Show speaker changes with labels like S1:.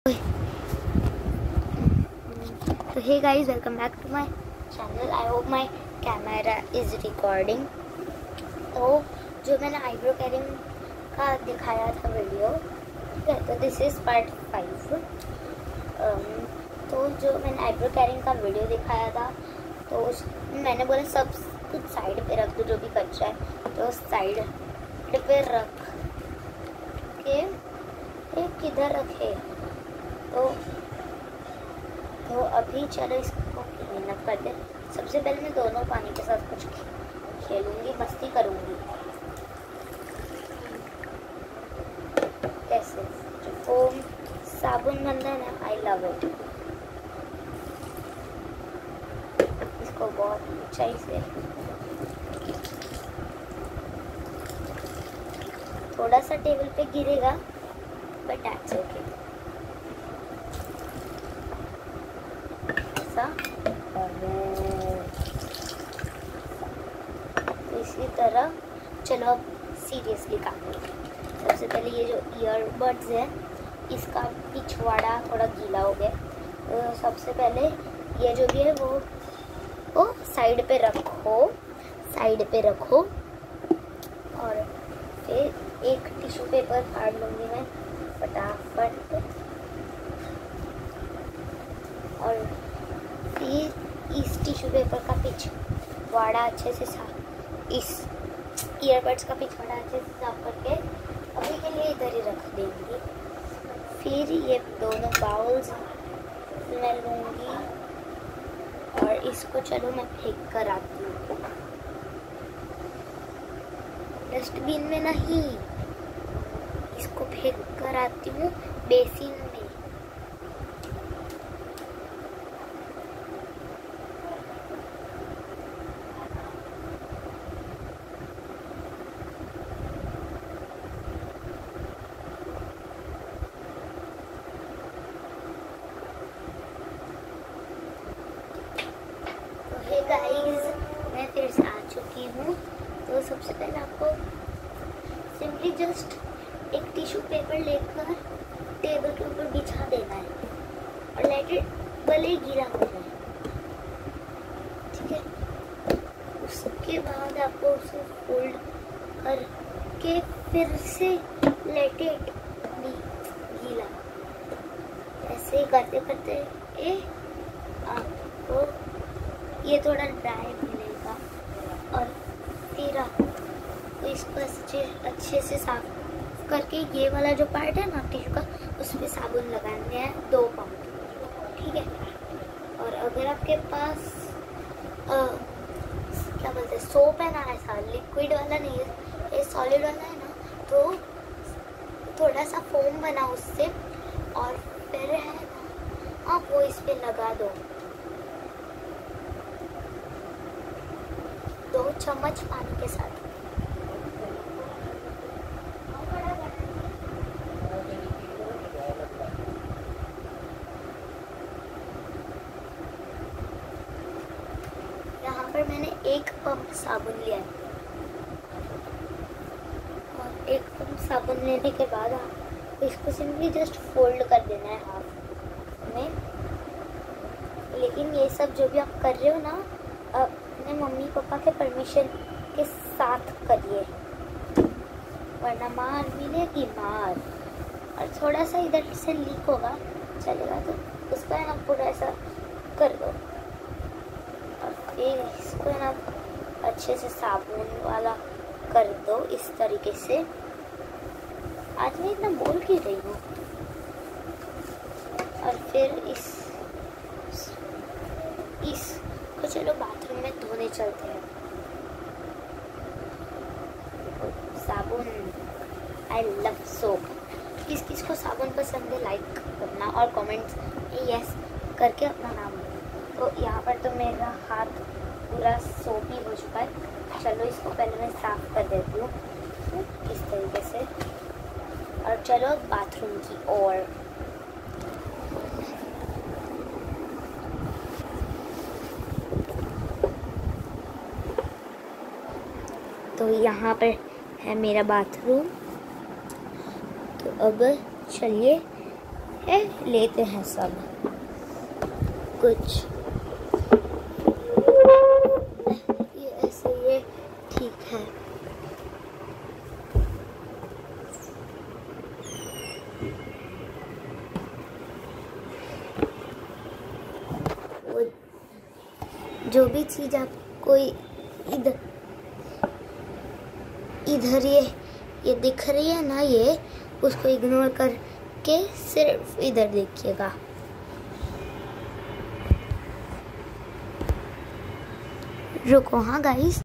S1: So hey guys, welcome back to my channel. I hope my camera is recording. तो जो मैंने eyebrow carrying का दिखाया था वीडियो ठीक है तो दिस इज़ पार्ट फाइव तो जो मैंने आईब्रो कैरिंग का वीडियो दिखाया था तो उस मैंने बोला सब कुछ साइड पे रख दो जो भी कच्चा है तो साइड पे रख के किधर रखे तो तो अभी चलो इसको अप कर दे सबसे पहले मैं दोनों पानी के साथ कुछ खेलूँगी, मस्ती करूँगी। कैसे ओम साबुन बंधन है आई लव इट इसको बहुत ऊंचाई से थोड़ा सा टेबल पे गिरेगा बट एट्स ओके ऐसा तो इसी तरह। चलो अब सीरियसली काम करते सबसे पहले ये जो ईयरबड्स है, इसका पिछवाड़ा थोड़ा गीला हो गया। तो सबसे पहले ये जो भी है, वो वो साइड पे रखो। साइड पे रखो। और फिर एक टिश्यू पेपर फाड़ लूँगी मैं, फटाफट। और फिर इस टिश्यू पेपर का पिछवाड़ा अच्छे से साफ़ इस ईयरबड्स का पिछवाड़ा अच्छे से साफ़ करके अभी के लिए इधर ही रख देंगी। फिर ये दोनों बाउल्स मैं लूँगी और इसको चलो मैं फेंक कर आती हूँ। डस्टबिन में नहीं, इसको फेंक कर आती हूँ बेसिन में गाइस मैं फिर चुकी हूँ। तो सबसे पहले आपको सिंपली जस्ट एक टिश्यू पेपर लेकर टेबल के ऊपर बिछा देना है और लेट इट भले गिरा हो। जाए ठीक है? उसके बाद आपको उसे फोल्ड करके फिर से लेट इट भी गीला ऐसे ही करते करते ए, आपको ये थोड़ा ड्राई मिलेगा। और फिर आपको इसको अच्छे अच्छे से साफ़ करके ये वाला जो पार्ट है ना टिश्यू का उस पर साबुन लगाने हैं दो पाउंड। ठीक है? और अगर आपके पास आ, क्या बोलते हैं सोप है ना ऐसा लिक्विड वाला नहीं है ये सॉलिड वाला है ना तो थोड़ा सा फोम बना उससे और फिर है ना आप वो इस पर लगा दो दो चम्मच पानी के साथ। यहाँ पर मैंने एक पंप साबुन लिया है। और एक पंप साबुन लेने के बाद आप इसको सिंपली जस्ट फोल्ड कर देना है हाफ़ में। लेकिन ये सब जो भी आप कर रहे हो ना अपने मम्मी पापा के परमिशन के साथ करिए। वरना मार मिलेगी, मार। और थोड़ा सा इधर से लीक होगा, चलेगा तो उसको है ना पूरा ऐसा कर दो। और फिर इसको है ना अच्छे से साबुन वाला कर दो इस तरीके से। आज मैं इतना बोल क्यों रही हूँ? और फिर इस इस तो चलो बाथरूम में धोने चलते हैं। साबुन। आई लव सोप किस किस को साबुन पसंद है लाइक करना और कमेंट्स यस करके अपना नाम। तो यहाँ पर तो मेरा हाथ पूरा सोप ही हो चुका है। चलो इसको पहले मैं साफ़ कर देती हूँ। इस तरीके से? और चलो बाथरूम की ओर। तो यहाँ पर है मेरा बाथरूम तो अब चलिए, है, लेते हैं सब. कुछ. ये ऐसे, ये ठीक है. जो भी चीज़ आप कोई इधर इधर ये ये दिख रही है ना ये? उसको इग्नोर करके सिर्फ़ इधर देखिएगा। रुको हाँ गाइस